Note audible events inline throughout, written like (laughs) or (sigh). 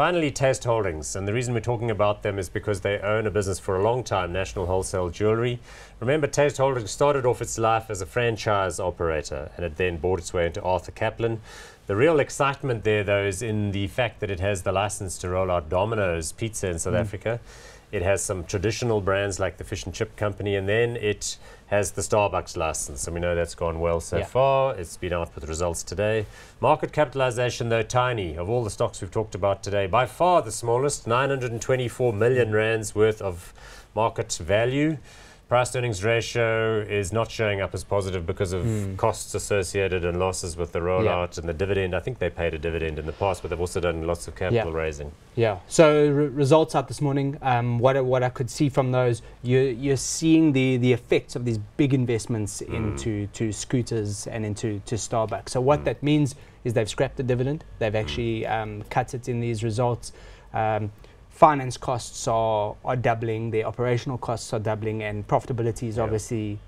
Finally, Taste Holdings. And the reason we're talking about them is because they own a business for a long time, National Wholesale Jewellery. Remember, Taste Holdings started off its life as a franchise operator and it then bought its way into Arthur Kaplan. The real excitement there, though, is in the fact that it has the license to roll out Domino's Pizza in South mm. Africa. It has some traditional brands like the Fish and Chip Company, and then it has the Starbucks license. And we know that's gone well so yeah. far. It's been out with results today. Market capitalization, though, tiny. Of all the stocks we've talked about today, by far the smallest 924 million rands worth of market value price earnings ratio is not showing up as positive because of mm. costs associated and losses with the rollout yeah. and the dividend. I think they paid a dividend in the past, but they've also done lots of capital yeah. raising. Yeah. So re- results out this morning. Um, what what I could see from those, you're you're seeing the the effects of these big investments mm. into to scooters and into to Starbucks. So what mm. that means is they've scrapped the dividend. They've actually um, cut it in these results. Um, finance costs are, are doubling, their operational costs are doubling, and profitability is yeah. obviously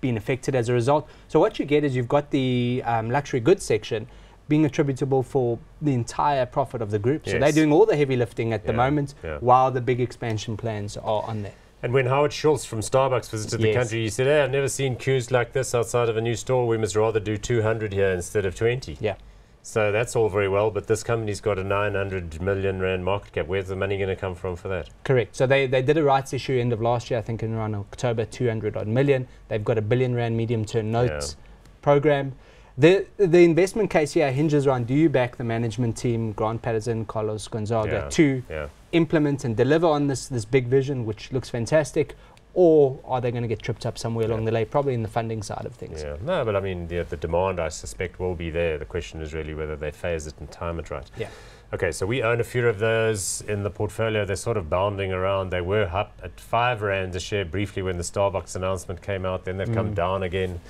being affected as a result. So what you get is you've got the um, luxury goods section being attributable for the entire profit of the group. Yes. So they're doing all the heavy lifting at yeah. the moment, yeah. while the big expansion plans are on there. And when Howard Schultz from Starbucks visited yes. the country, he said, hey, I've never seen queues like this outside of a new store. We must rather do 200 here instead of 20. Yeah. So that's all very well, but this company's got a 900 million rand market cap. Where's the money going to come from for that? Correct. So they, they did a rights issue end of last year, I think in around October, 200 odd million. They've got a billion rand medium term notes yeah. program. The the investment case here hinges around do you back the management team, Grant Patterson, Carlos Gonzaga, yeah. to yeah. implement and deliver on this this big vision, which looks fantastic, or are they going to get tripped up somewhere yeah. along the way, probably in the funding side of things? Yeah, no, but I mean, the, the demand I suspect will be there. The question is really whether they phase it and time it right. Yeah. Okay, so we own a few of those in the portfolio. They're sort of bounding around. They were up at five rand a share briefly when the Starbucks announcement came out. Then they've mm. come down again.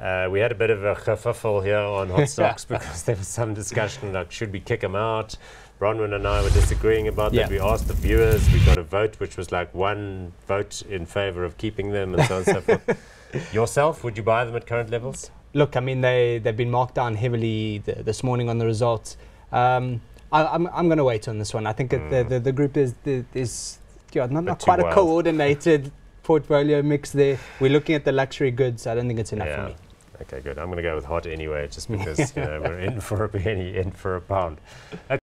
Uh, we had a bit of a kerfuffle here on hot (laughs) stocks because there was some discussion like, should we kick them out? Bronwyn and I were disagreeing about yeah. that. We asked the viewers, we got a vote which was like one vote in favor of keeping them and so on and so forth. (laughs) Yourself, would you buy them at current levels? Look, I mean, they, they've been marked down heavily th- this morning on the results. Um, I, am I'm, I'm going to wait on this one. I think mm. the, the, the, group is, is not, not quite wild. a coordinated portfolio mix there. We're looking at the luxury goods. I don't think it's enough yeah. for me. Okay, good. I'm going to go with hot anyway, just (laughs) because you know we're in for a penny, in for a pound. Okay.